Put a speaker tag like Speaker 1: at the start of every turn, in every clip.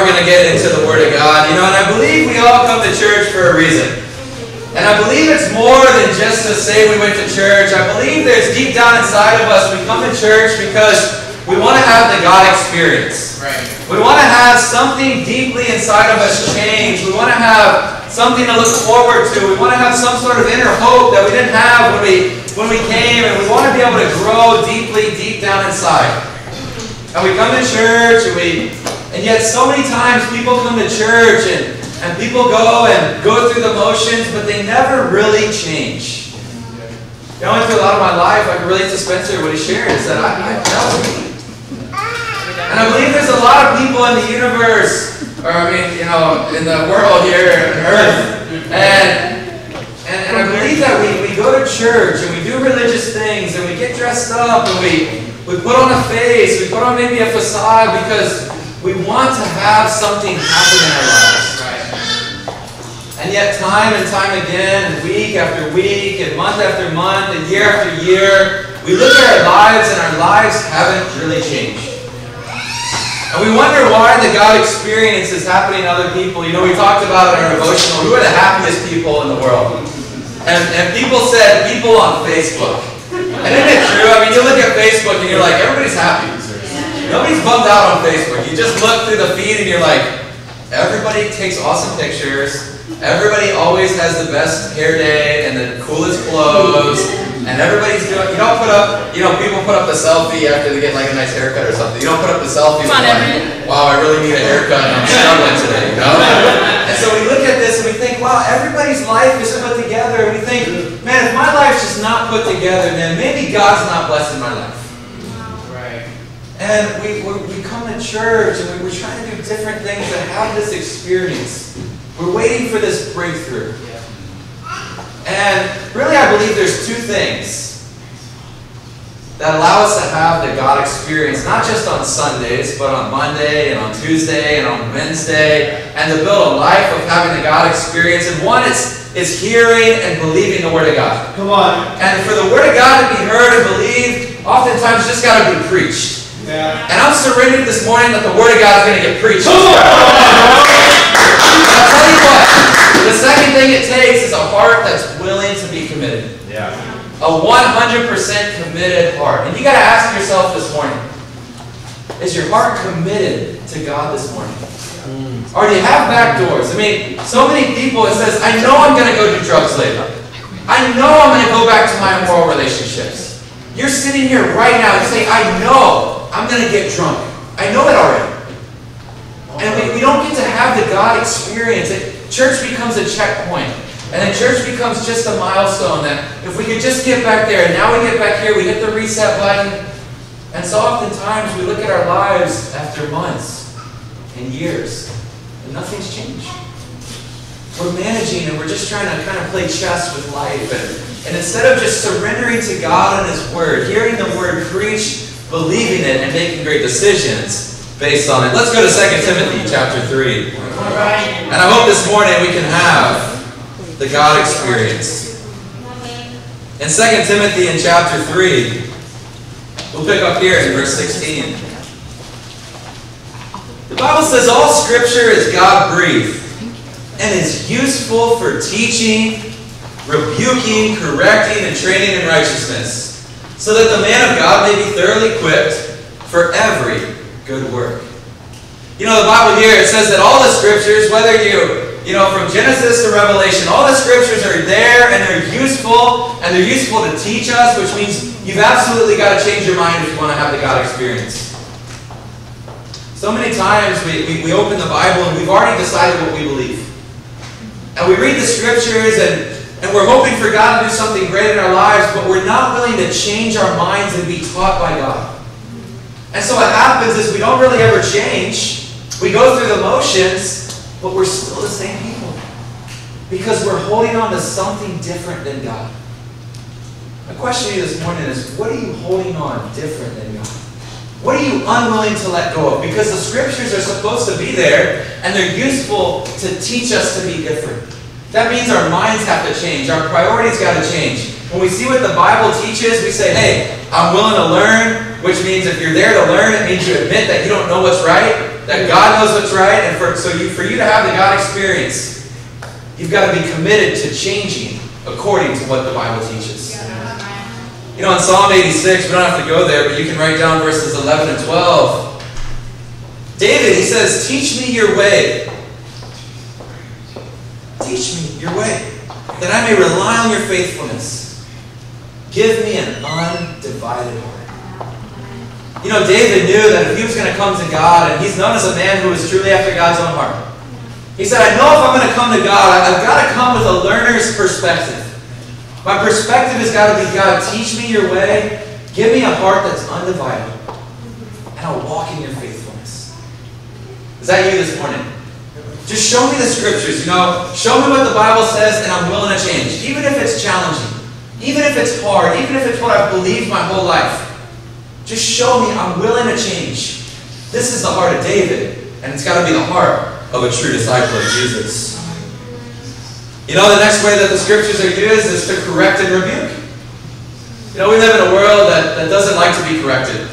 Speaker 1: we're going to get into the Word of God. You know, and I believe we all come to church for a reason. And I believe it's more than just to say we went to church. I believe there's deep down inside of us, we come to church because we want to have the God experience.
Speaker 2: Right.
Speaker 1: We want to have something deeply inside of us change. We want to have something to look forward to. We want to have some sort of inner hope that we didn't have when we when we came, and we want to be able to grow deeply, deep down inside. And we come to church, and we, and yet so many times people come to church and, and people go and go through the motions, but they never really change. You know, I went through a lot of my life, I can relate to Spencer, what he shared, is that I, I me. And I believe there's a lot of people in the universe, or I mean, you know, in the world here, on earth, and and, and I believe that we, we go to church and we do religious things and we get dressed up and we, we put on a face, we put on maybe a facade because we want to have something happen in our lives. And yet time and time again, week after week, and month after month, and year after year, we look at our lives and our lives haven't really changed. And we wonder why the God experience is happening to other people. You know, we talked about in our devotional, who are the happiest people in the world? And, and people said, people on Facebook. And isn't it true? I mean, you look at Facebook and you're like, everybody's happy. Nobody's bummed out on Facebook. You just look through the feed and you're like, everybody takes awesome pictures. Everybody always has the best hair day and the coolest clothes. And everybody's doing, you don't put up, you know, people put up the selfie after they get like a nice haircut or something. You don't put up the selfie with like, wow, I really need a haircut and I'm struggling today, you know? And so we look at this and we think, wow, everybody's life is put together. And we think, man, if my life's just not put together, then maybe God's not blessing my life. And we, we, we come to church and we, we're trying to do different things to have this experience. We're waiting for this breakthrough. And really, I believe there's two things that allow us to have the God experience, not just on Sundays, but on Monday and on Tuesday and on Wednesday, and to build a life of having the God experience. And one is, is hearing and believing the Word of God.
Speaker 3: Come on.
Speaker 1: And for the Word of God to be heard and believed, oftentimes just got to be preached. And I'm surrendered this morning that the Word of God is going to get preached. I'll tell you what, the second thing it takes is a heart that's willing to be committed.
Speaker 3: Yeah.
Speaker 1: A 100% committed heart. And you got to ask yourself this morning, is your heart committed to God this morning? Or do you have back doors? I mean, so many people, it says, I know I'm going to go do drugs later. I know I'm going to go back to my immoral relationships. You're sitting here right now and say, I know I'm going to get drunk. I know it already. And we, we don't get to have the God experience. It, church becomes a checkpoint. And then church becomes just a milestone that if we could just get back there, and now we get back here, we hit the reset button. And so oftentimes we look at our lives after months and years, and nothing's changed. We're managing and we're just trying to kind of play chess with life. And, and instead of just surrendering to God and His Word, hearing the Word preached, believing it, and making great decisions based on it. Let's go to 2 Timothy chapter 3.
Speaker 2: All right.
Speaker 1: And I hope this morning we can have the God experience. In 2 Timothy in chapter 3, we'll pick up here in verse 16. The Bible says all scripture is God breathed and is useful for teaching, rebuking, correcting, and training in righteousness, so that the man of God may be thoroughly equipped for every good work. You know, the Bible here, it says that all the scriptures, whether you, you know, from Genesis to Revelation, all the scriptures are there and they're useful and they're useful to teach us, which means you've absolutely got to change your mind if you want to have the God experience. So many times we, we, we open the Bible and we've already decided what we believe. And we read the scriptures and, and we're hoping for God to do something great in our lives, but we're not willing to change our minds and be taught by God. And so what happens is we don't really ever change. We go through the motions, but we're still the same people. Because we're holding on to something different than God. My question to you this morning is what are you holding on different than God? What are you unwilling to let go of? Because the scriptures are supposed to be there and they're useful to teach us to be different. That means our minds have to change. Our priorities got to change. When we see what the Bible teaches, we say, hey, I'm willing to learn, which means if you're there to learn, it means you admit that you don't know what's right, that God knows what's right, and for, so you, for you to have the God experience, you've got to be committed to changing according to what the Bible teaches. You know, in Psalm 86, we don't have to go there, but you can write down verses 11 and 12. David, he says, Teach me your way. Teach me your way, that I may rely on your faithfulness. Give me an undivided heart. You know, David knew that if he was going to come to God, and he's known as a man who is truly after God's own heart, he said, I know if I'm going to come to God, I've got to come with a learner's perspective. My perspective has got to be God, teach me your way. Give me a heart that's undivided. And I'll walk in your faithfulness. Is that you this morning? Just show me the scriptures, you know. Show me what the Bible says, and I'm willing to change. Even if it's challenging. Even if it's hard. Even if it's what I've believed my whole life. Just show me I'm willing to change. This is the heart of David, and it's got to be the heart of a true disciple of Jesus. You know, the next way that the scriptures are used is to correct and rebuke. You know, we live in a world that, that doesn't like to be corrected.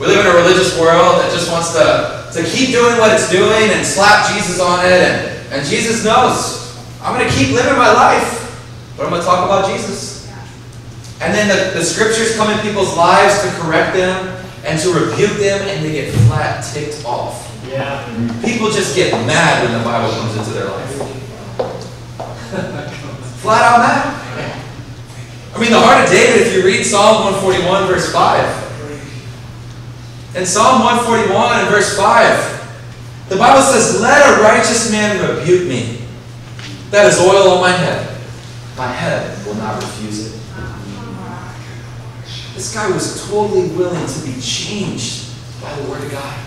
Speaker 1: We live in a religious world that just wants to, to keep doing what it's doing and slap Jesus on it. And, and Jesus knows, I'm going to keep living my life, but I'm going to talk about Jesus. And then the, the scriptures come in people's lives to correct them and to rebuke them, and they get flat ticked off.
Speaker 3: Yeah.
Speaker 1: People just get mad when the Bible comes into their life. Flat out mad. I mean, the heart of David, if you read Psalm 141, verse 5. In Psalm 141 and verse 5, the Bible says, Let a righteous man rebuke me. That is oil on my head. My head will not refuse it. This guy was totally willing to be changed by the Word of God.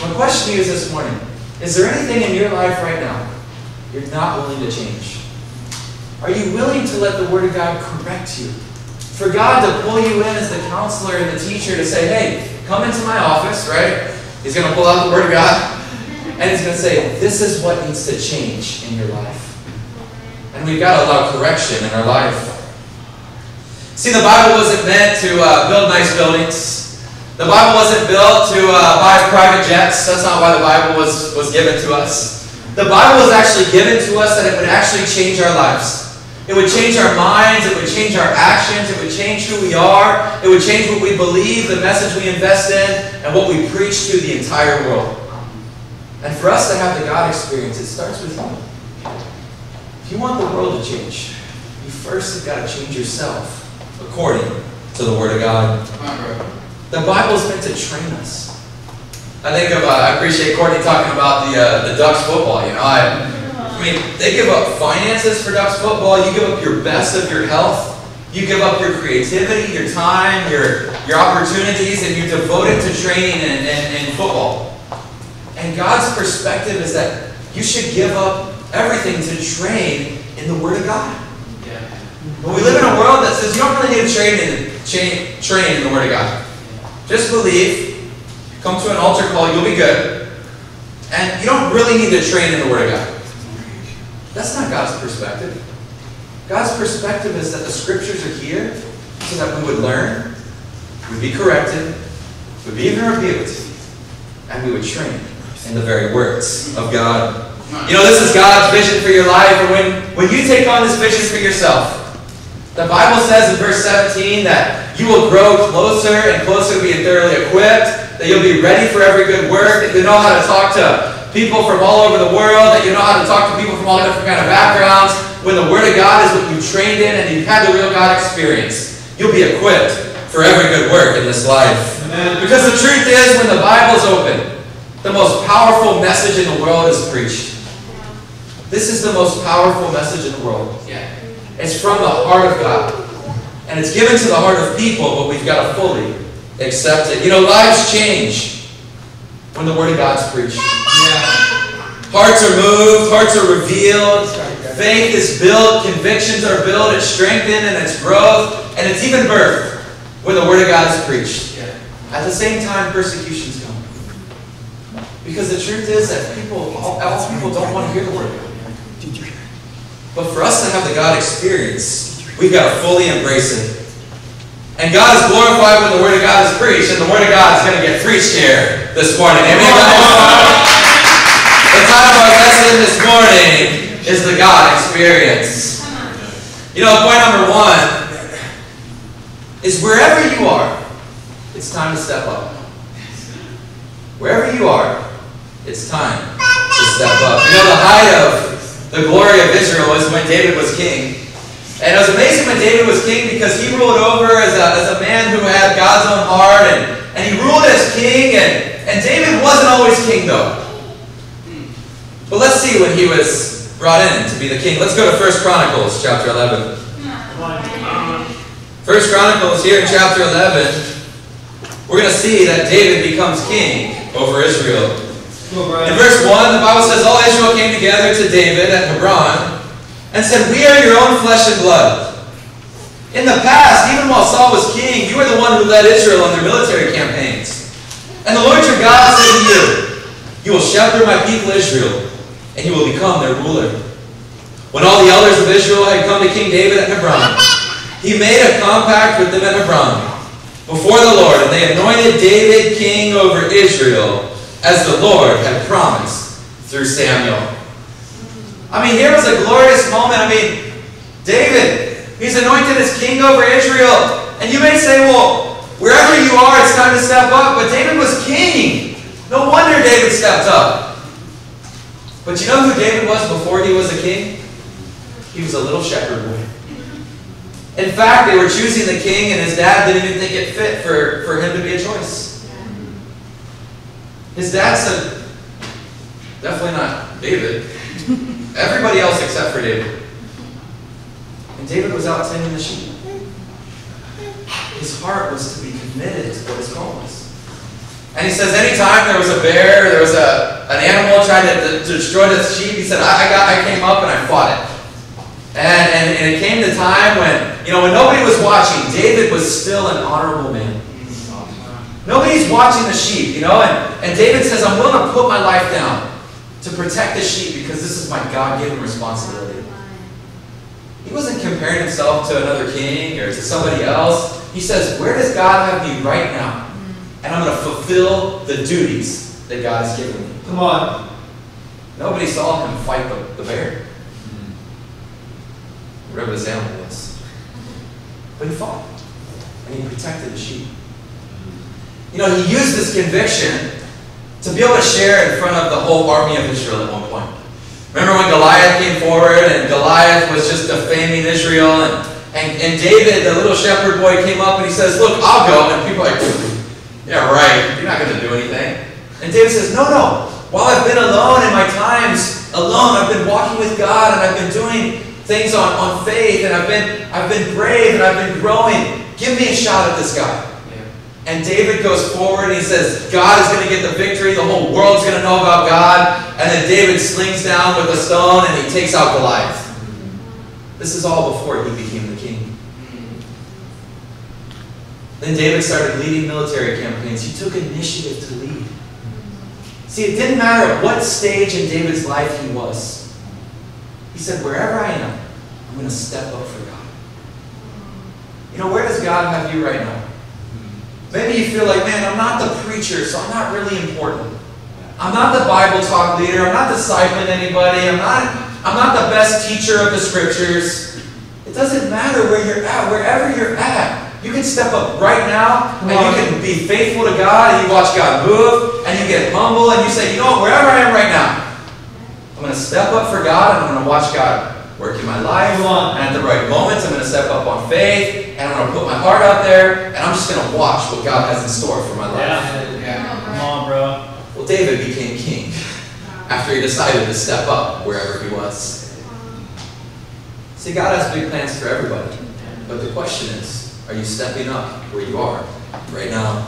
Speaker 1: My question to you is this morning Is there anything in your life right now you're not willing to change? Are you willing to let the Word of God correct you? For God to pull you in as the counselor and the teacher to say, hey, come into my office, right? He's going to pull out the Word of God and he's going to say, this is what needs to change in your life. And we've got to allow correction in our life. See, the Bible wasn't meant to uh, build nice buildings. The Bible wasn't built to uh, buy private jets. That's not why the Bible was, was given to us. The Bible was actually given to us that it would actually change our lives. It would change our minds, it would change our actions, it would change who we are, it would change what we believe, the message we invest in, and what we preach to the entire world. And for us to have the God experience, it starts with you. If you want the world to change, you first have got to change yourself according to the Word of God. The Bible is meant to train us. I think of, uh, I appreciate Courtney talking about the, uh, the Ducks football. You know, I, I mean, they give up finances for Ducks football. You give up your best of your health. You give up your creativity, your time, your, your opportunities, and you're devoted to training and, and, and football. And God's perspective is that you should give up everything to train in the Word of God. Yeah. But we live in a world that says you don't really need to train in, train, train in the Word of God. Just believe, come to an altar call, you'll be good. And you don't really need to train in the Word of God. That's not God's perspective. God's perspective is that the Scriptures are here so that we would learn, we'd be corrected, we'd be rebuked, and we would train in the very words of God. You know, this is God's vision for your life, and when, when you take on this vision for yourself, the Bible says in verse 17 that you will grow closer and closer to being thoroughly equipped, that you'll be ready for every good work, that you know how to talk to people from all over the world, that you know how to talk to people from all different kind of backgrounds. When the Word of God is what you trained in and you've had the real God experience, you'll be equipped for every good work in this life. Amen. Because the truth is, when the Bible's open, the most powerful message in the world is preached. This is the most powerful message in the world. Yeah. It's from the heart of God. And it's given to the heart of people, but we've got to fully accept it. You know, lives change when the Word of God's preached. Hearts are moved, hearts are revealed, faith is built, convictions are built, it's strengthened and it's growth, and it's even birthed when the Word of God is preached. At the same time, persecutions come. Because the truth is that people, all, all people don't want to hear the Word. But for us to have the God experience, we've got to fully embrace it. And God is glorified when the Word of God is preached, and the Word of God is going to get preached here this morning. Amen. The title of our lesson this morning is the God experience. You know, point number one is wherever you are, it's time to step up. Wherever you are, it's time to step up. You know, the height of the glory of Israel was when David was king. And it was amazing when David was king because he ruled over as a, as a man who had God's own heart and, and he ruled as king and, and David wasn't always king though. But let's see when he was brought in to be the king. Let's go to 1 Chronicles chapter 11. 1 Chronicles here in chapter 11, we're going to see that David becomes king over Israel. In verse 1, the Bible says, All Israel came together to David at Hebron and said, We are your own flesh and blood. In the past, even while Saul was king, you were the one who led Israel on their military campaigns. And the Lord your God said to you, You will shepherd my people Israel, and you will become their ruler. When all the elders of Israel had come to King David at Hebron, he made a compact with them at Hebron before the Lord, and they anointed David king over Israel as the Lord had promised through Samuel. I mean, here was a glorious moment. I mean, David, he's anointed as king over Israel. And you may say, well, wherever you are, it's time to step up. But David was king. No wonder David stepped up. But you know who David was before he was a king? He was a little shepherd boy. In fact, they were choosing the king, and his dad didn't even think it fit for, for him to be a choice. His dad said, definitely not David. Everybody else except for David. And David was out tending the sheep. His heart was to be committed to what his call was. And he says, anytime there was a bear, there was a, an animal trying to, to destroy the sheep, he said, I, I, got, I came up and I fought it. And, and, and it came the time when, you know, when nobody was watching, David was still an honorable man. Nobody's watching the sheep, you know, and, and David says, I'm willing to put my life down to protect the sheep because this is my God-given responsibility. He wasn't comparing himself to another king or to somebody else. He says, where does God have me right now? And I'm going to fulfill the duties that God has given me.
Speaker 3: Come on.
Speaker 1: Nobody saw him fight the, the bear. Whatever this animal was. But he fought. And he protected the sheep. You know, he used this conviction to be able to share in front of the whole army of Israel at one point. Remember when Goliath came forward and Goliath was just defaming Israel and, and, and David, the little shepherd boy, came up and he says, Look, I'll go. And people are like, Yeah, right. You're not going to do anything. And David says, No, no. While I've been alone in my times alone, I've been walking with God and I've been doing things on, on faith and I've been I've been brave and I've been growing. Give me a shot at this guy. And David goes forward and he says, God is going to get the victory. The whole world's going to know about God. And then David slings down with a stone and he takes out Goliath. This is all before he became the king. Then David started leading military campaigns. He took initiative to lead. See, it didn't matter what stage in David's life he was. He said, wherever I am, I'm going to step up for God. You know, where does God have you right now? Maybe you feel like, man, I'm not the preacher, so I'm not really important. I'm not the Bible talk leader. I'm not discipling anybody. I'm not, I'm not the best teacher of the scriptures. It doesn't matter where you're at. Wherever you're at, you can step up right now and you can be faithful to God and you watch God move and you get humble and you say, you know what, wherever I am right now, I'm going to step up for God and I'm going to watch God work in my life. And at the right moments, I'm going to step up on faith and I'm going to put my heart out there and I'm just going to watch what God has in store for my life.
Speaker 3: Yeah. yeah. Come on, bro.
Speaker 1: Well, David became king after he decided to step up wherever he was. See, God has big plans for everybody. But the question is, are you stepping up where you are right now?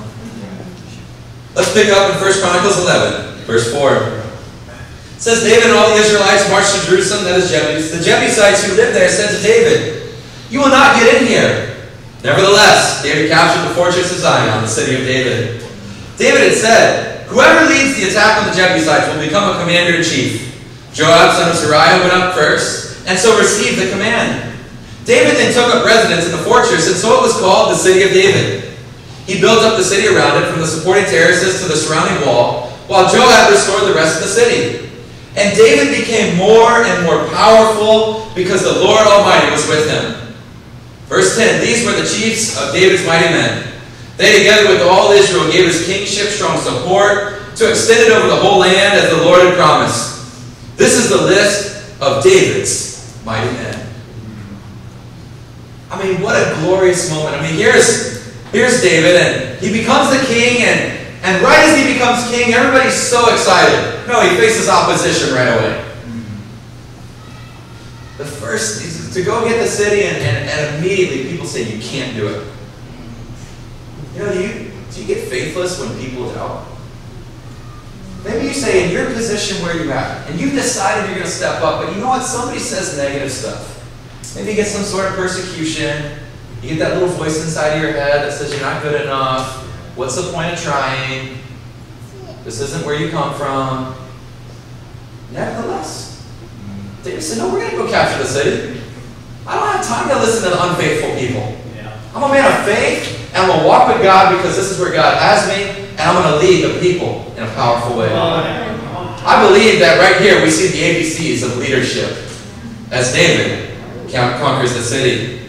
Speaker 1: Let's pick up in 1 Chronicles 11, verse 4. It says, David and all the Israelites marched to Jerusalem, that is Jebus. The Jebusites who lived there said to David, You will not get in here. Nevertheless, David captured the fortress of Zion, the city of David. David had said, Whoever leads the attack on the Jebusites will become a commander in chief. Joab, son of Zeruiah, went up first, and so received the command. David then took up residence in the fortress, and so it was called the City of David. He built up the city around it from the supporting terraces to the surrounding wall, while Joab restored the rest of the city. And David became more and more powerful because the Lord Almighty was with him. Verse 10 These were the chiefs of David's mighty men. They, together with all Israel, gave his kingship strong support to extend it over the whole land as the Lord had promised. This is the list of David's mighty men. I mean, what a glorious moment. I mean, here's, here's David, and he becomes the king, and, and right as he becomes king, everybody's so excited. No, he faces opposition right away. The first is to go get the city, and, and, and immediately people say, You can't do it. You know, do you, do you get faithless when people doubt? Maybe you say, in your position where you're at, and you've decided you're going to step up, but you know what? Somebody says negative stuff. Maybe you get some sort of persecution. You get that little voice inside of your head that says you're not good enough. What's the point of trying? This isn't where you come from. Nevertheless, David said, No, we're going to go capture the city. I don't have time to listen to unfaithful people. I'm a man of faith, and I'm going to walk with God because this is where God has me, and I'm going to lead the people in a powerful way. I believe that right here we see the ABCs of leadership as David conquers the city.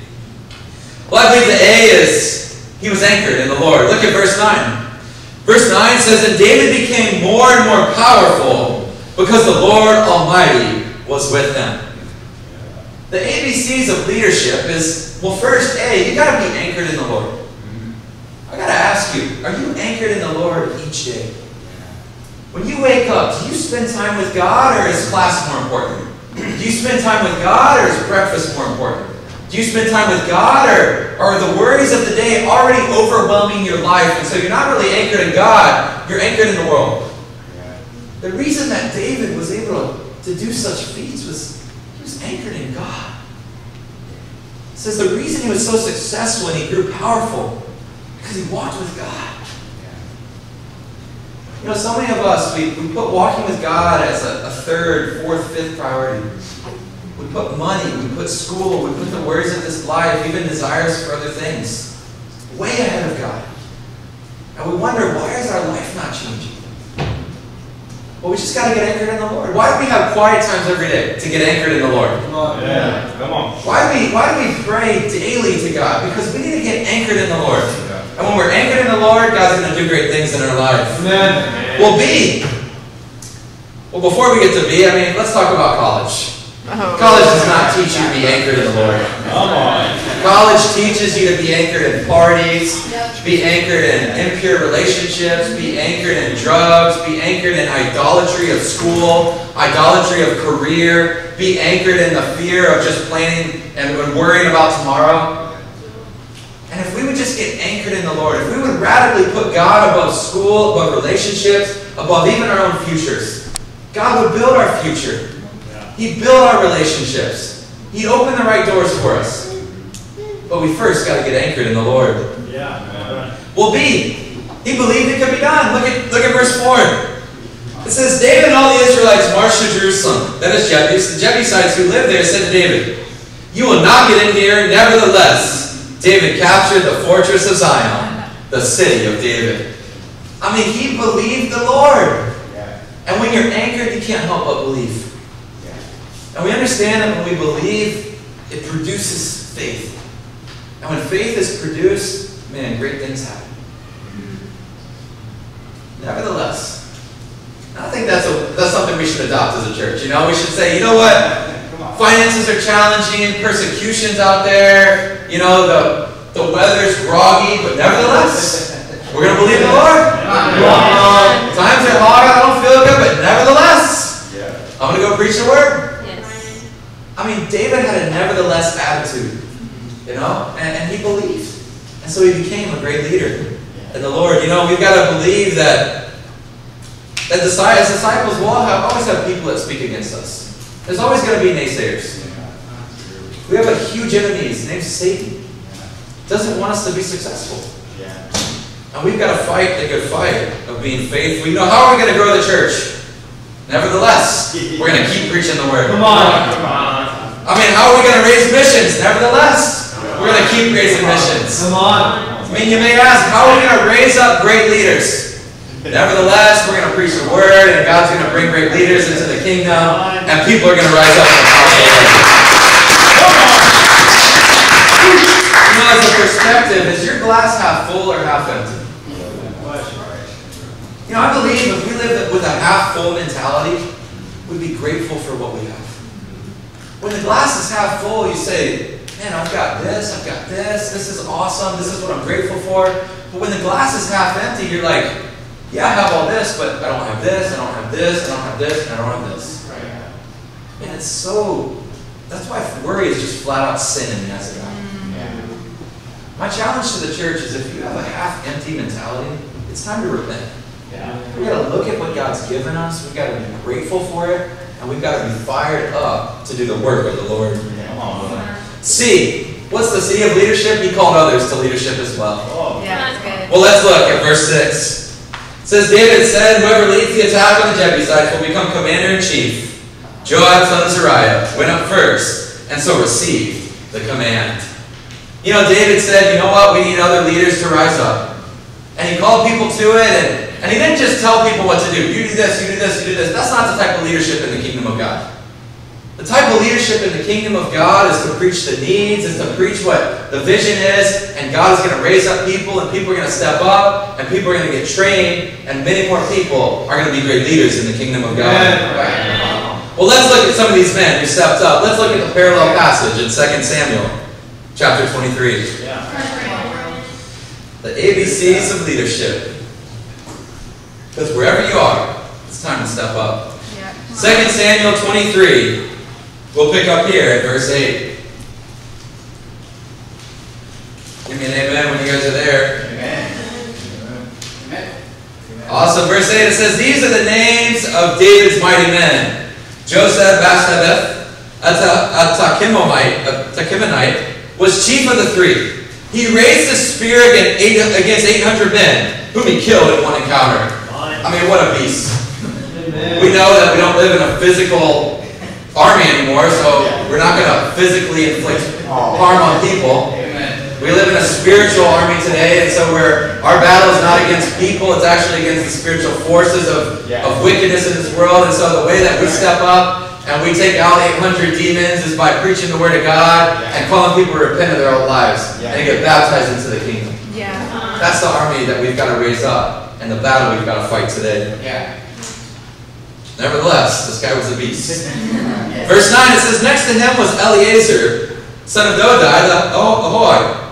Speaker 1: Well, I believe the A is he was anchored in the Lord. Look at verse 9. Verse 9 says, And David became more and more powerful because the Lord Almighty was with him. The ABCs of leadership is, well, first, A, you got to be anchored in the Lord. I got to ask you, are you anchored in the Lord each day? When you wake up, do you spend time with God or is class more important? Do you spend time with God or is breakfast more important? Do you spend time with God or are the worries of the day already overwhelming your life and so you're not really anchored in God, you're anchored in the world? The reason that David was able to do such feats was he was anchored in God. It says the reason he was so successful and he grew powerful because he walked with God. You know, so many of us, we, we put walking with God as a, a third, fourth, fifth priority. We put money, we put school, we put the worries of this life, even desires for other things, way ahead of God. And we wonder, why is our life not changing? Well, we just got to get anchored in the Lord. Why do we have quiet times every day to get anchored in the Lord?
Speaker 3: Come on. Yeah. Come on.
Speaker 1: Why do we Why do we pray daily to God? Because we need to get anchored in the Lord. And when we're anchored in the Lord, God's going to do great things in our life.
Speaker 3: Amen.
Speaker 1: Well, B. Well, before we get to B, I mean, let's talk about college.
Speaker 4: Oh.
Speaker 1: College does not teach you to be anchored in the Lord.
Speaker 3: Come on.
Speaker 1: College teaches you to be anchored in parties, be anchored in impure relationships, be anchored in drugs, be anchored in idolatry of school, idolatry of career, be anchored in the fear of just planning and worrying about tomorrow. We would just get anchored in the Lord, if we would radically put God above school, above relationships, above even our own futures, God would build our future. He'd build our relationships. He'd open the right doors for us. But we first got to get anchored in the Lord.
Speaker 3: Yeah.
Speaker 1: Well, B, he believed it could be done. Look at, look at verse 4. It says, David and all the Israelites marched to Jerusalem. That is Jebus. The Jebusites who lived there said to David, You will not get in here. Nevertheless, David captured the fortress of Zion, the city of David. I mean, he believed the Lord. And when you're anchored, you can't help but believe. And we understand that when we believe, it produces faith. And when faith is produced, man, great things happen. Nevertheless, I think that's a, that's something we should adopt as a church. You know, we should say, you know what? Finances are challenging, persecutions out there. You know, the the weather's groggy, but nevertheless, we're gonna believe in the Lord. Times are hard, I don't feel good, but nevertheless, I'm gonna go preach the word.
Speaker 4: Yes.
Speaker 1: I mean, David had a nevertheless attitude. You know? And, and he believed. And so he became a great leader. And the Lord, you know, we've got to believe that, that as disciples will have, always have people that speak against us. There's always going to be naysayers. We have a huge enemy. His name's Satan. Doesn't want us to be successful. And we've got to fight the good fight of being faithful. You know, how are we going to grow the church? Nevertheless, we're going to keep preaching the word.
Speaker 3: Come on. Come on.
Speaker 1: I mean, how are we going to raise missions? Nevertheless, we're going to keep raising missions.
Speaker 3: Come on.
Speaker 1: I mean, you may ask, how are we going to raise up great leaders? Nevertheless, we're going to preach the word, and God's going to bring great leaders into the kingdom, and people are going to rise up in the You know, as a perspective, is your glass half full or half empty? You know, I believe if we live with a half full mentality, we'd be grateful for what we have. When the glass is half full, you say, man, I've got this, I've got this, this is awesome, this is what I'm grateful for. But when the glass is half empty, you're like, yeah, I have all this, but I don't have this, I don't have this, I don't have this, and I don't have this. And it's so, that's why worry is just flat out sin in the eyes of God. Mm. My challenge to the church is if you have a half empty mentality, it's time to repent. We got to look at what God's given us. We've got to be grateful for it, and we've got to be fired up to do the work of the Lord.
Speaker 3: Come on.
Speaker 1: C. What's the C of leadership? He called others to leadership as well.
Speaker 3: Oh.
Speaker 4: Yeah, that's good.
Speaker 1: Well, let's look at verse 6. Says, David said, Whoever leads the attack on the Jebusites will become commander in chief. Joab, son of Zeruiah, went up first, and so received the command. You know, David said, You know what? We need other leaders to rise up. And he called people to it, and, and he didn't just tell people what to do. You do this, you do this, you do this. That's not the type of leadership in the kingdom of God. The type of leadership in the kingdom of God is to preach the needs, is to preach what the vision is, and God is going to raise up people, and people are going to step up, and people are going to get trained, and many more people are going to be great leaders in the kingdom of God. Well, let's look at some of these men who stepped up. Let's look at the parallel passage in 2 Samuel chapter 23.
Speaker 3: Yeah.
Speaker 1: The ABCs of leadership. Because wherever you are, it's time to step up.
Speaker 4: Yeah.
Speaker 1: 2 Samuel 23. We'll pick up here at verse 8. Give me an amen when you guys are there. Amen. amen. Awesome. Verse 8 it says, These are the names of David's mighty men Josheb-Basshebeth, a Tahkemonite, was chief of the three. He raised a spear against against 800 men, whom he killed in one encounter. I mean, what a beast. We know that we don't live in a physical army anymore, so we're not going to physically inflict oh. harm on people. We live in a spiritual army today, and so we're, our battle is not against people, it's actually against the spiritual forces of,
Speaker 3: Yeah.
Speaker 1: of wickedness in this world. And so the way that we step up and we take out 800 demons is by preaching the Word of God
Speaker 3: Yeah.
Speaker 1: and calling people to repent of their old lives
Speaker 3: Yeah.
Speaker 1: and get baptized into the kingdom.
Speaker 4: Yeah.
Speaker 1: That's the army that we've got to raise up and the battle we've got to fight today.
Speaker 2: Yeah.
Speaker 1: Nevertheless, this guy was a beast. Verse 9, it says, Next to him was Eleazar, son of Dodai, the Oh-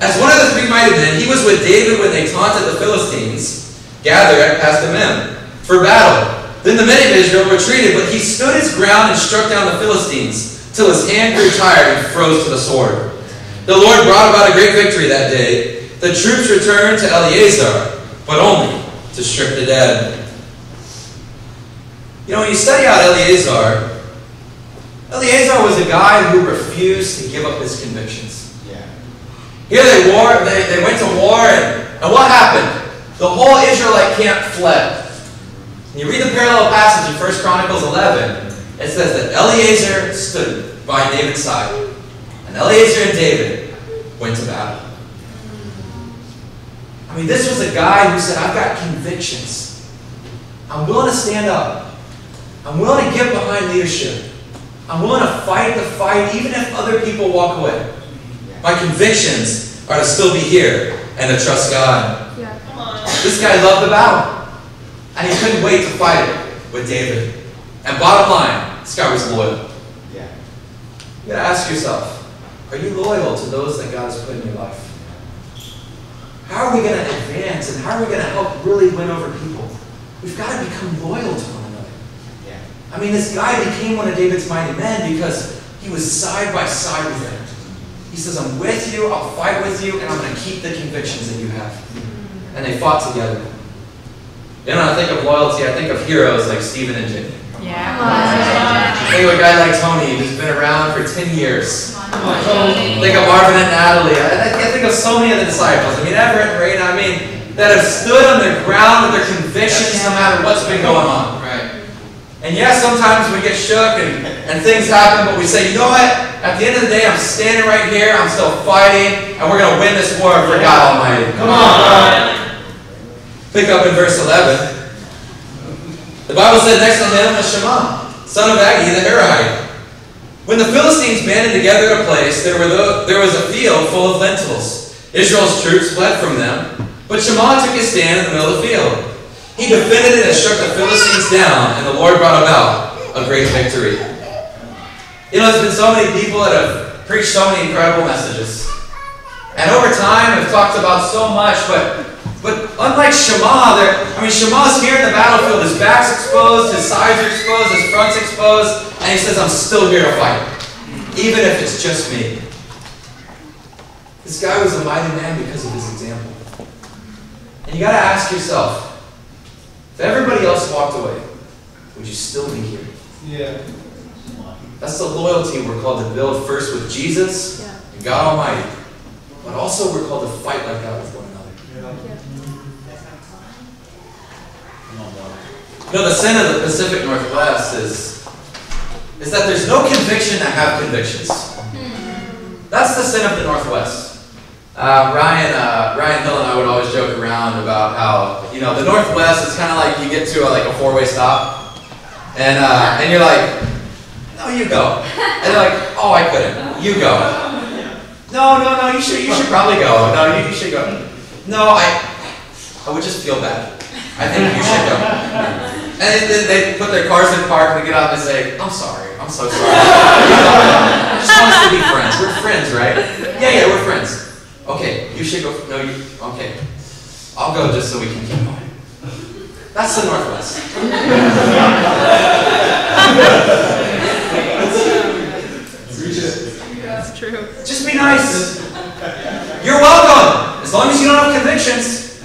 Speaker 1: As one of the three mighty men, he was with David when they taunted the Philistines, gathered at Pas Dammim, for battle. Then the men of Israel retreated, but he stood his ground and struck down the Philistines, till his hand grew tired and froze to the sword. The Lord brought about a great victory that day. The troops returned to Eleazar, but only to strip the dead. You know, when you study out Eleazar, Eleazar was a guy who refused to give up his convictions.
Speaker 3: Yeah.
Speaker 1: Here they war, they, they went to war, and, and what happened? The whole Israelite camp fled. And you read the parallel passage in 1 Chronicles 11, it says that Eleazar stood by David's side. And Eleazar and David went to battle. I mean, this was a guy who said, I've got convictions. I'm willing to stand up. I'm willing to get behind leadership. I'm willing to fight the fight even if other people walk away. My convictions are to still be here and to trust God.
Speaker 4: Yeah.
Speaker 1: This guy loved the battle. And he couldn't wait to fight it with David. And bottom line, this guy was loyal.
Speaker 3: Yeah.
Speaker 1: You gotta ask yourself, are you loyal to those that God has put in your life? How are we gonna advance and how are we gonna help really win over people? We've got to become loyal to. I mean, this guy became one of David's mighty men because he was side by side with him. He says, I'm with you, I'll fight with you, and I'm going to keep the convictions that you have. And they fought together. You know, when I think of loyalty, I think of heroes like Stephen and Jimmy.
Speaker 4: Yeah.
Speaker 1: I think of a guy like Tony who's been around for 10 years. I think of Marvin and Natalie. I, I think of so many of the disciples. I mean, Everett and Raina, I mean, that have stood on their ground with their convictions no matter what's been going on. And yes, sometimes we get shook and, and things happen, but we say, you know what? At the end of the day, I'm standing right here, I'm still fighting, and we're going to win this war for God Almighty.
Speaker 3: Come on.
Speaker 1: Pick up in verse 11. The Bible said next on him was Shema, son of Agee the Hararite. When the Philistines banded together at a place, there, were the, there was a field full of lentils. Israel's troops fled from them, but Shema took his stand in the middle of the field. He defended it and struck the Philistines down, and the Lord brought about a great victory. You know, there's been so many people that have preached so many incredible messages. And over time, have talked about so much, but but unlike Shema, there, I mean, Shema's here in the battlefield. His back's exposed, his sides are exposed, his front's exposed, and he says, I'm still here to fight, even if it's just me. This guy was a mighty man because of his example. And you got to ask yourself, if everybody else walked away, would you still be here?
Speaker 3: Yeah.
Speaker 1: That's the loyalty we're called to build first with Jesus and God Almighty. But also we're called to fight like that with one another. You know, the sin of the Pacific Northwest is, is that there's no conviction to have convictions. That's the sin of the Northwest. Uh, Ryan, uh, Ryan Hill and I would always joke around about how, you know, the Northwest is kind of like you get to a, like a four-way stop, and, uh, and you're like, no, you go. And they're like, oh, I couldn't. You go. No, no, no, you should, you should probably go. No, you, you should go. No, I, I would just feel bad. I think you should go. And then they put their cars in park and they get out and they say, I'm sorry, I'm so sorry. I just want us to be friends. We're friends, right? Yeah, yeah, we're friends. Okay, you should go. No, you, okay. I'll go just so we can keep going. That's the Northwest.
Speaker 4: That's true.
Speaker 1: Just be nice. You're welcome, as long as you don't have convictions.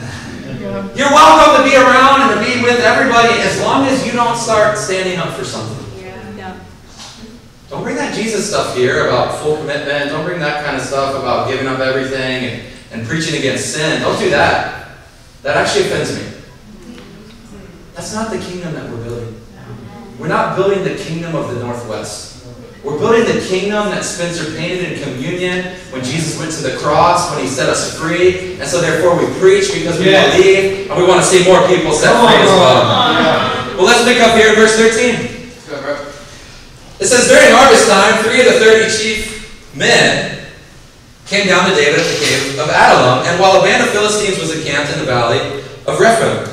Speaker 1: You're welcome to be around and to be with everybody as long as you don't start standing up for something. Don't bring that Jesus stuff here about full commitment. Don't bring that kind of stuff about giving up everything and, and preaching against sin. Don't do that. That actually offends me. That's not the kingdom that we're building. We're not building the kingdom of the Northwest. We're building the kingdom that Spencer painted in communion when Jesus went to the cross, when he set us free. And so therefore we preach because we
Speaker 3: Yes.
Speaker 1: believe and we want to see more people set free as well. Well, let's pick up here in verse 13. It says, During harvest time, three of the thirty chief men came down to David at the cave of Adullam, and while a band of Philistines was encamped in the valley of Rephaim.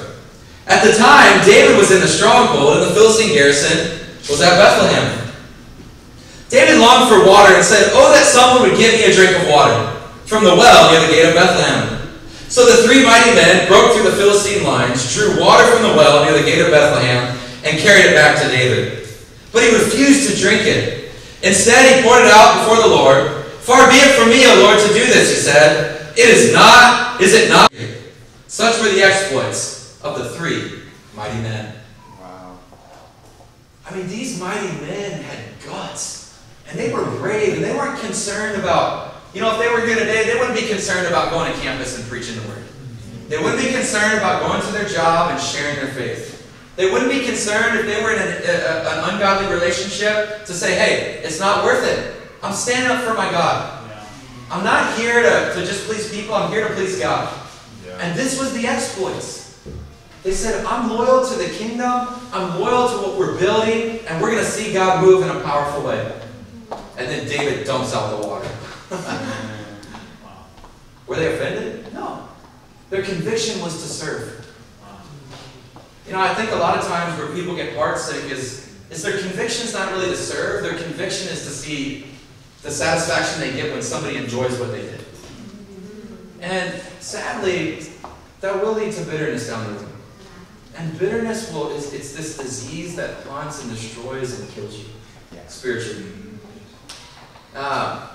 Speaker 1: At the time, David was in the stronghold, and the Philistine garrison was at Bethlehem. David longed for water and said, Oh, that someone would give me a drink of water from the well near the gate of Bethlehem. So the three mighty men broke through the Philistine lines, drew water from the well near the gate of Bethlehem, and carried it back to David. But he refused to drink it. Instead, he poured it out before the Lord. Far be it from me, O Lord, to do this, he said. It is not, is it not? Such were the exploits of the three mighty men.
Speaker 3: Wow.
Speaker 1: I mean, these mighty men had guts, and they were brave, and they weren't concerned about, you know, if they were here today, they wouldn't be concerned about going to campus and preaching the word. They wouldn't be concerned about going to their job and sharing their faith. They wouldn't be concerned if they were in an, a, an ungodly relationship to say, hey, it's not worth it. I'm standing up for my God. I'm not here to, to just please people, I'm here to please God. And this was the exploits. They said, I'm loyal to the kingdom, I'm loyal to what we're building, and we're going to see God move in a powerful way. And then David dumps out the water. Were they offended? No. Their conviction was to serve. You know, I think a lot of times where people get heartsick is, is their conviction's not really to serve, their conviction is to see the satisfaction they get when somebody enjoys what they did. And sadly, that will lead to bitterness down the road. And bitterness will is it's this disease that haunts and destroys and kills you spiritually. Uh,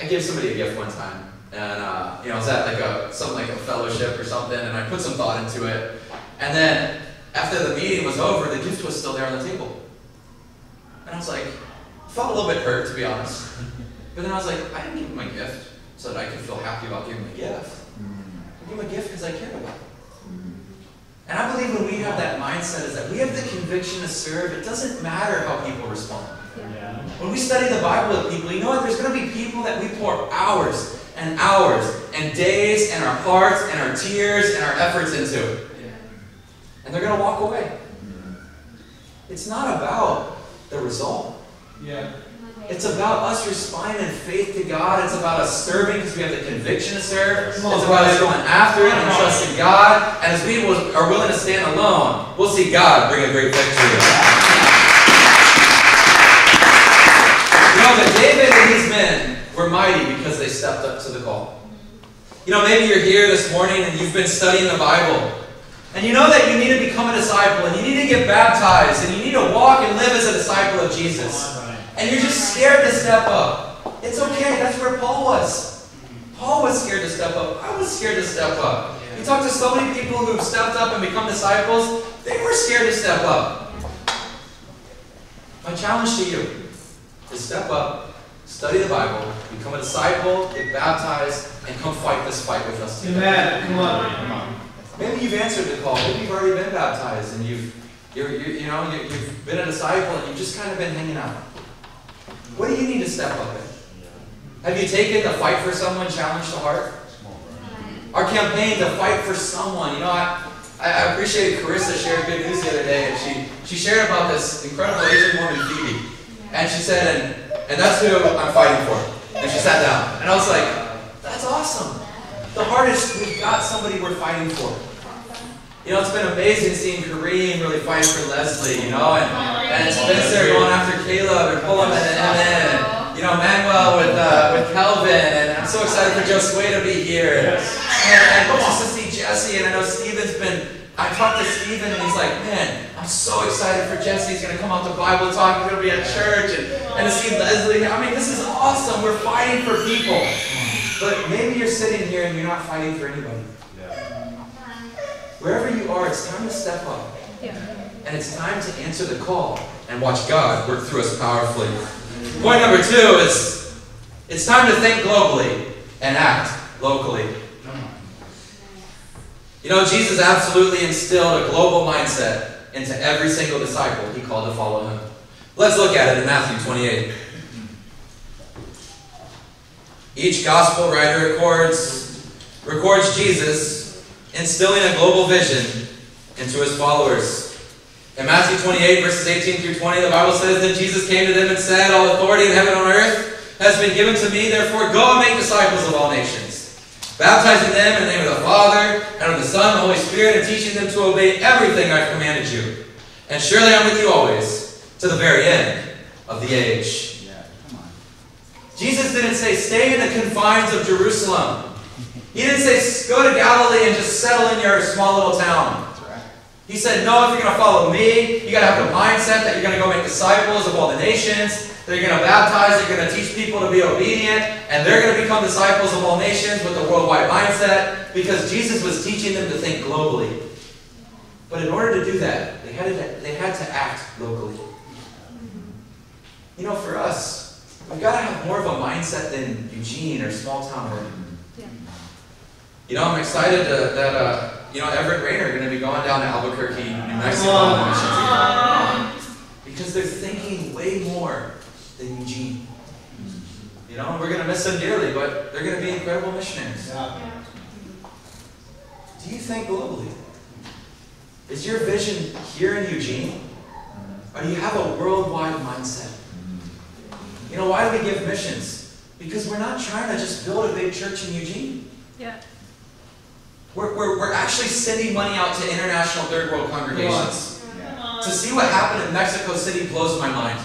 Speaker 1: I gave somebody a gift one time, and uh, you know, I was at like a something like a fellowship or something, and I put some thought into it, and then after the meeting was over, the gift was still there on the table, and I was like, I felt a little bit hurt to be honest, but then I was like, I didn't give him a gift so that I could feel happy about giving him a gift. Mm-hmm. I gave him a gift because I cared about him. Mm-hmm. And I believe when we have that mindset is that we have the conviction to serve, it doesn't matter how people respond.
Speaker 3: Yeah.
Speaker 1: When we study the Bible with people, you know what? There's going to be people that we pour hours and hours and days and our hearts and our tears and our efforts into. And they're going to walk away. It's not about the result.
Speaker 3: Yeah.
Speaker 1: It's about us responding in faith to God. It's about us serving because we have the conviction to serve. It's about us going after it and trusting God. And as people are willing to stand alone, we'll see God bring a great victory. You know that David and his men were mighty because they stepped up to the call. You know, maybe you're here this morning and you've been studying the Bible. And you know that you need to become a disciple and you need to get baptized and you need to walk and live as a disciple of Jesus. And you're just scared to step up. It's okay, that's where Paul was. Paul was scared to step up. I was scared to step up. You talk to so many people who've stepped up and become disciples, they were scared to step up. My challenge to you is step up, study the Bible, become a disciple, get baptized, and come fight this fight with us together.
Speaker 3: Amen. Come on. Come on.
Speaker 1: Maybe you've answered the call. Maybe you've already been baptized and you've, you, you know, you, you've been a disciple and you've just kind of been hanging out. What do you need to step up in? Have you taken the fight for someone challenge to heart? Our campaign to fight for someone. You know, I, I I appreciated Carissa shared good news the other day, and she, she shared about this incredible Asian woman, Phoebe. And she said, and, and that's who I'm fighting for. And she sat down. And I was like, that's awesome. The hardest, we've got somebody we're fighting for. You know, it's been amazing seeing Kareem really fight for Leslie, you know, and, and Spencer going after Caleb and Pullum and Evan, and, you know, Manuel with, uh, with Kelvin, and I'm so excited for Josue to be here. And, and just to see Jesse, and I know Steven's been, I talked to Steven, and he's like, man, I'm so excited for Jesse. He's going to come out to Bible talk, he's going to be at church, and, and to see Leslie. I mean, this is awesome. We're fighting for people. But maybe you're sitting here and you're not fighting for anybody. Wherever you are, it's time to step up. And it's time to answer the call and watch God work through us powerfully. Point number two is it's time to think globally and act locally. You know, Jesus absolutely instilled a global mindset into every single disciple he called to follow him. Let's look at it in Matthew 28. Each gospel writer records, records Jesus instilling a global vision into his followers. In Matthew 28, verses 18 through 20, the Bible says that Jesus came to them and said, All authority in heaven and on earth has been given to me, therefore go and make disciples of all nations, baptizing them in the name of the Father, and of the Son, and the Holy Spirit, and teaching them to obey everything I've commanded you. And surely I'm with you always, to the very end of the age.
Speaker 3: Yeah. Come on.
Speaker 1: Jesus didn't say, stay in the confines of Jerusalem. He didn't say, go to Galilee and just settle in your small little town.
Speaker 3: Right.
Speaker 1: He said, no, if you're going to follow me, you got to have the mindset that you're going to go make disciples of all the nations, that you're going to baptize, you're going to teach people to be obedient, and they're going to become disciples of all nations with a worldwide mindset, because Jesus was teaching them to think globally. But in order to do that, they had to, they had to act locally. You know, for us, we've got to have more of a mindset than Eugene or small town or you know, I'm excited to, that uh, you know Everett Rayner are going to be going down to Albuquerque, New Mexico, on a because they're thinking way more than Eugene. You know, we're going to miss them dearly, but they're going to be incredible missionaries.
Speaker 3: Yeah.
Speaker 1: Do you think globally? Is your vision here in Eugene? Or do you have a worldwide mindset? You know, why do we give missions? Because we're not trying to just build a big church in Eugene.
Speaker 4: Yeah.
Speaker 1: We're, we're, we're actually sending money out to international third world congregations.
Speaker 3: Yeah.
Speaker 1: To see what happened in Mexico City blows my mind.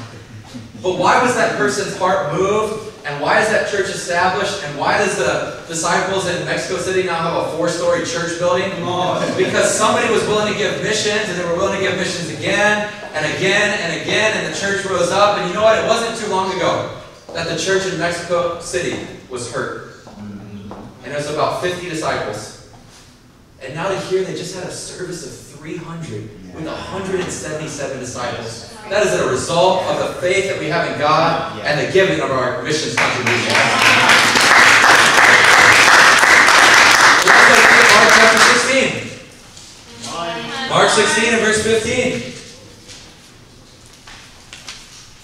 Speaker 1: But why was that person's heart moved? And why is that church established? And why does the disciples in Mexico City now have a four-story church building? Because somebody was willing to give missions, and they were willing to give missions again, and again, and again, and the church rose up. And you know what? It wasn't too long ago that the church in Mexico City was hurt. And it was about 50 disciples. And now to hear they just had a service of 300 with 177 disciples. That is a result of the faith that we have in God and the giving of our missions contribution. Let's look at Mark chapter 16. Mark 16 and verse 15.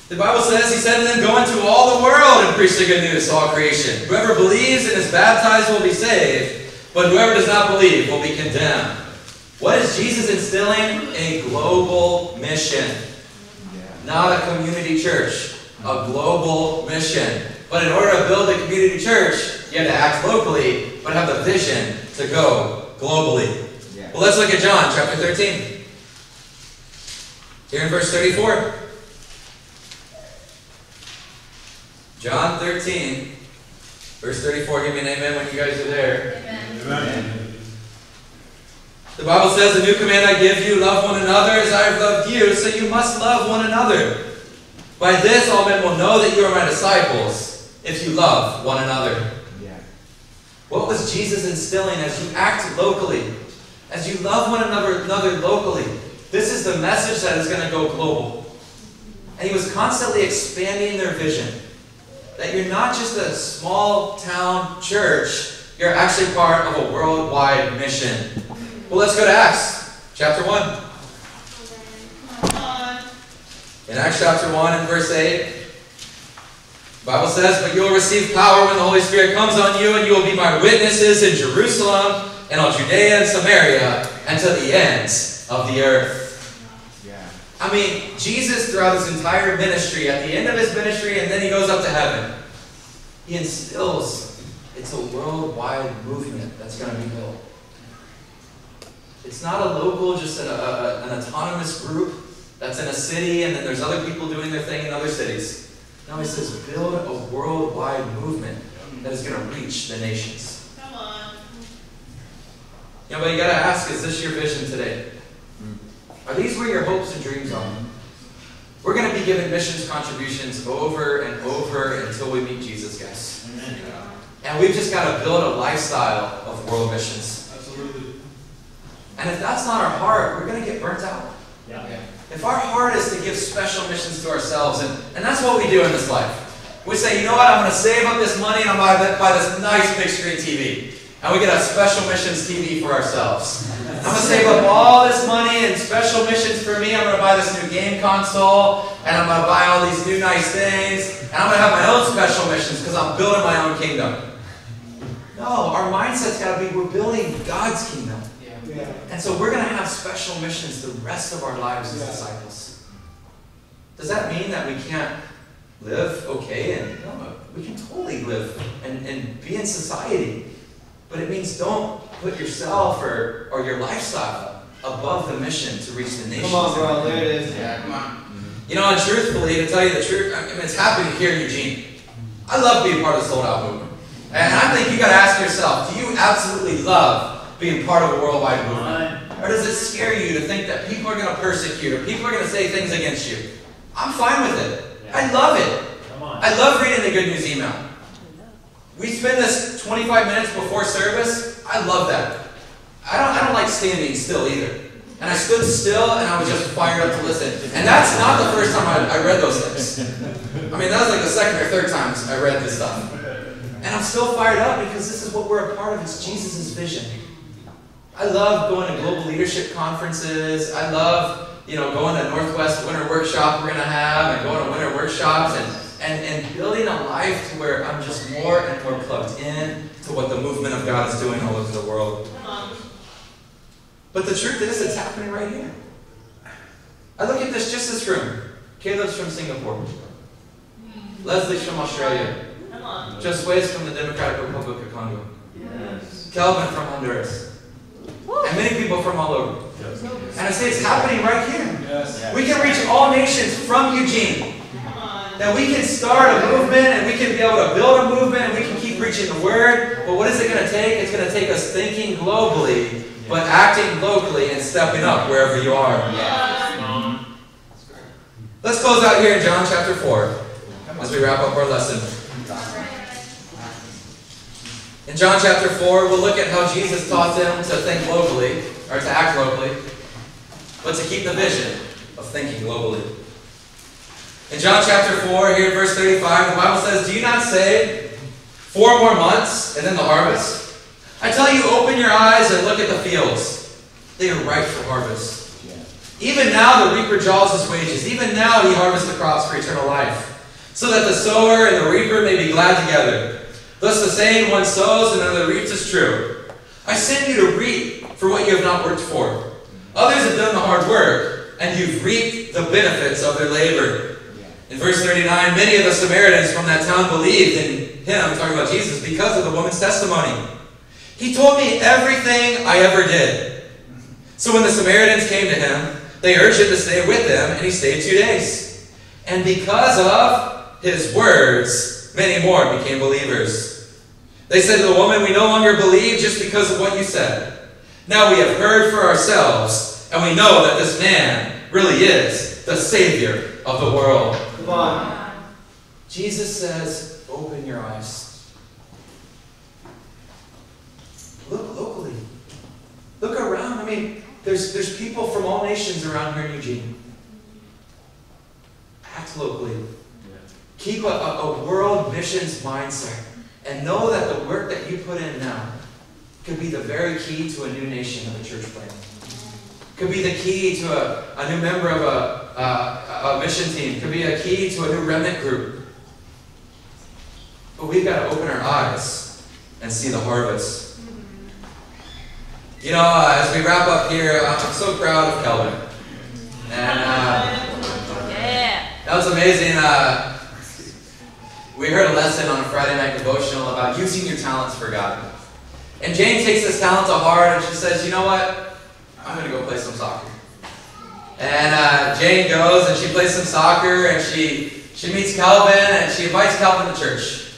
Speaker 1: The Bible says, He said to them, Go into all the world and preach the good news to all creation. Whoever believes and is baptized will be saved, but whoever does not believe will be condemned. What is Jesus instilling? A global mission. Not a community church. A global mission. But in order to build a community church, you have to act locally, but have the vision to go globally.
Speaker 3: Yeah.
Speaker 1: Well, let's look at John chapter 13. Here in verse 34. John 13, verse 34. Give me an amen when you guys are there.
Speaker 3: Amen.
Speaker 1: The Bible says, A new command I give you, love one another as I have loved you, so you must love one another. By this all men will know that you are my disciples, if you love one another.
Speaker 3: Yeah.
Speaker 1: What was Jesus instilling as you act locally, as you love one another, another locally? This is the message that is going to go global. And he was constantly expanding their vision. That you're not just a small town church, you're actually part of a worldwide mission. Well, let's go to Acts chapter 1. In Acts chapter 1 and verse 8, the Bible says, But you will receive power when the Holy Spirit comes on you, and you will be my witnesses in Jerusalem and all Judea and Samaria and to the ends of the earth.
Speaker 3: Yeah.
Speaker 1: I mean, Jesus, throughout his entire ministry, at the end of his ministry, and then he goes up to heaven, he instills it's a worldwide movement that's going to be built. It's not a local, just a, a- an autonomous group that's in a city and then there's other people doing their thing in other cities. No, he says build a worldwide movement that is going to reach the nations. Come on. You know, but you got to ask, is this your vision today? Are these where your hopes and dreams are? We're going to be given missions contributions over and over until we meet Jesus, guys. And we've just got to build a lifestyle of world missions.
Speaker 3: Absolutely.
Speaker 1: And if that's not our heart, we're going to get burnt out.
Speaker 3: Yeah.
Speaker 1: If our heart is to give special missions to ourselves, and, and that's what we do in this life. We say, you know what, I'm going to save up this money and I'm going to buy this nice big screen TV. And we get a special missions TV for ourselves. I'm going to save up all this money and special missions for me. I'm going to buy this new game console, and I'm going to buy all these new nice things, and I'm going to have my own special missions because I'm building my own kingdom. No, our mindset's got to be we're building God's kingdom.
Speaker 3: Yeah.
Speaker 1: And so we're going to have special missions the rest of our lives as
Speaker 3: Yeah.
Speaker 1: disciples. Does that mean that we can't live okay? And no, we can totally live and, and be in society. But it means don't put yourself or, or your lifestyle above the mission to reach the nations.
Speaker 3: Come on, bro. There it is.
Speaker 1: Yeah, come on. You know, and truthfully, to tell you the truth, I mean, it's happening here in Eugene. I love being part of the sold out movement. And I think you got to ask yourself, do you absolutely love being part of a worldwide movement? Or does it scare you to think that people are going to persecute or people are going to say things against you? I'm fine with it. I love it. I love reading the good news email. We spend this 25 minutes before service. I love that. I don't, I don't like standing still either. And I stood still and I was just fired up to listen. And that's not the first time I, I read those things. I mean, that was like the second or third times I read this stuff. And I'm still fired up because this is what we're a part of. It's Jesus' vision. I love going to global leadership conferences. I love, you know, going to Northwest Winter Workshop we're going to have and going to winter workshops and, and, and building a life to where I'm just more and more plugged in to what the movement of God is doing all over the world. But the truth is, it's happening right here. I look at this, just this room. Caleb's from Singapore. Leslie's from Australia. Josue's from the Democratic Republic of Congo. Kelvin from Honduras. And many people from all over. And I say it's happening right here.
Speaker 3: Yes.
Speaker 1: We can reach all nations from Eugene. That we can start a movement and we can be able to build a movement and we can keep preaching the word. But what is it going to take? It's going to take us thinking globally, but acting locally and stepping up wherever you are. Let's close out here in John chapter 4 as we wrap up our lesson. In John chapter 4, we'll look at how Jesus taught them to think locally, or to act locally, but to keep the vision of thinking globally. In John chapter 4, here in verse 35, the Bible says, Do you not say, Four more months, and then the harvest? I tell you, open your eyes and look at the fields. They are ripe for harvest. Even now the reaper draws his wages. Even now he harvests the crops for eternal life, so that the sower and the reaper may be glad together. Thus the saying, one sows and another reaps is true. I sent you to reap for what you have not worked for. Others have done the hard work, and you've reaped the benefits of their labor. In verse 39, many of the Samaritans from that town believed in him, talking about Jesus, because of the woman's testimony. He told me everything I ever did. So when the Samaritans came to him, they urged him to stay with them, and he stayed two days. And because of his words, many more became believers. They said to the woman, We no longer believe just because of what you said. Now we have heard for ourselves, and we know that this man really is the Savior of the world.
Speaker 3: Come on.
Speaker 1: Jesus says, Open your eyes. Look locally. Look around. I mean, there's, there's people from all nations around here in Eugene. Act locally. Keep a, a, world missions mindset. And know that the work that you put in now could be the very key to a new nation of a church plant. Could be the key to a, a new member of a, a, a mission team. Could be a key to a new remnant group. But we've got to open our eyes and see the harvest. You know, uh, as we wrap up here, uh, I'm so proud of Kelvin. And uh,
Speaker 4: Yeah.
Speaker 1: that was amazing. Uh, we heard a lesson on a Friday night devotional about using your talents for God. And Jane takes this talent to heart and she says, You know what? I'm going to go play some soccer. And uh, Jane goes and she plays some soccer and she, she meets Calvin and she invites Calvin to church.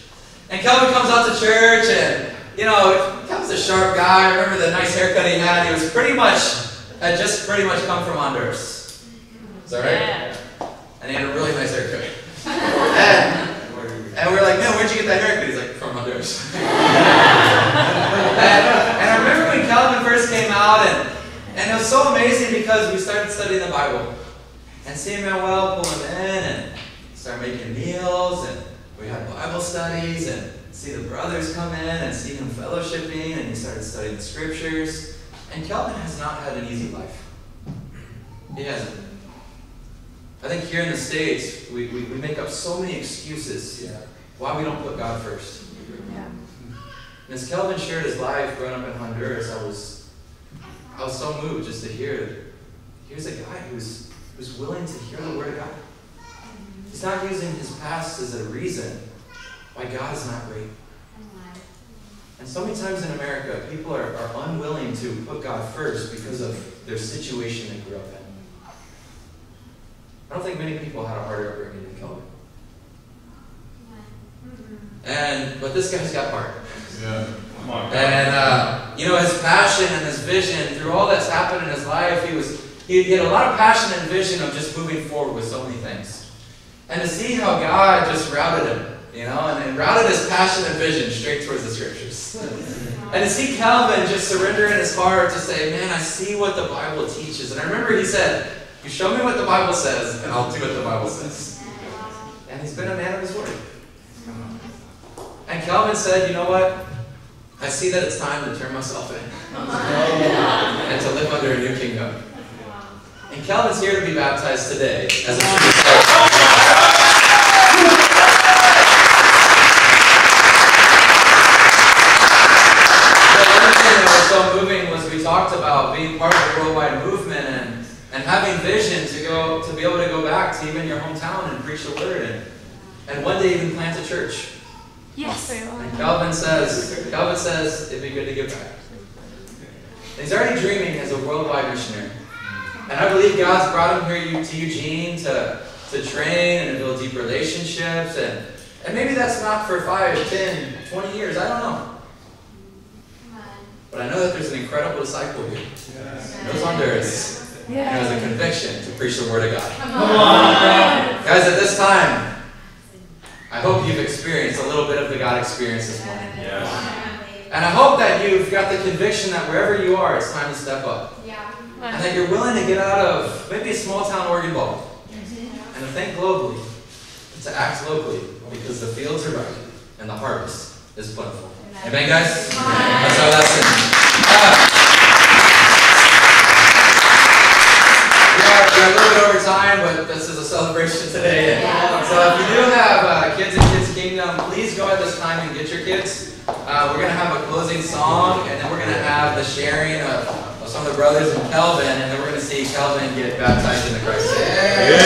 Speaker 1: And Calvin comes out to church and, you know, Calvin's a sharp guy. I remember the nice haircut he had. He was pretty much, had just pretty much come from Honduras. Is that right?
Speaker 4: Yeah.
Speaker 1: And he had a really nice haircut. and, and we're like, no, where'd you get that haircut? He's like, from Honduras. and, and I remember when Calvin first came out, and, and it was so amazing because we started studying the Bible. And seeing Manuel pull him in, and start making meals, and we had Bible studies, and see the brothers come in, and see him fellowshipping, and he started studying the scriptures. And Calvin has not had an easy life. He hasn't. I think here in the States, we, we, we make up so many excuses why we don't put God first.
Speaker 4: Yeah.
Speaker 1: And as Kelvin shared his life growing up in Honduras, I was I was so moved just to hear here's a guy who's who's willing to hear the word of God. He's not using his past as a reason why God is not great. And so many times in America, people are, are unwilling to put God first because of their situation they grew up in. I don't think many people had a harder upbringing than Kelvin. And but this guy's got heart.
Speaker 2: Yeah. Come on.
Speaker 1: And uh, you know his passion and his vision through all that's happened in his life, he was he, he had a lot of passion and vision of just moving forward with so many things. And to see how God just routed him, you know, and, and routed his passion and vision straight towards the scriptures. And to see Calvin just surrender in his heart to say, Man, I see what the Bible teaches. And I remember he said, You show me what the Bible says, and I'll do what the Bible says. And he's been a man of his word. And Calvin said, You know what? I see that it's time to turn myself in and to live under a new kingdom. And Calvin's here to be baptized today as a The other thing that was so moving was we talked about being part of the worldwide movement and, and having vision to go to be able to go back to even your hometown and preach the word and, and one day even plant a church.
Speaker 4: Yes.
Speaker 1: And Calvin says, Calvin says it'd be good to give back. And he's already dreaming as a worldwide missionary. And I believe God's brought him here to Eugene to, to train and to build deep relationships. And, and maybe that's not for 5, 10, 20 years. I don't know. But I know that there's an incredible disciple here. He knows Honduras. And has a conviction to preach the Word of God. Come on, Guys, at this time, I hope you've experienced a little bit of the God experience this morning.
Speaker 2: Yes.
Speaker 1: And I hope that you've got the conviction that wherever you are, it's time to step up.
Speaker 2: Yeah.
Speaker 1: And that you're willing to get out of maybe a small town Oregon ball and to think globally, and to act locally, because the fields are ripe and the harvest is plentiful. Amen, guys? That's our lesson. Uh, we are, we're a little bit over time, but this is a celebration today.
Speaker 2: Yeah.
Speaker 1: So if you do have uh, kids in Kids Kingdom, please go at this time and get your kids. Uh, we're going to have a closing song, and then we're going to have the sharing of, of some of the brothers in Kelvin, and then we're going to see Kelvin get baptized in the Christ.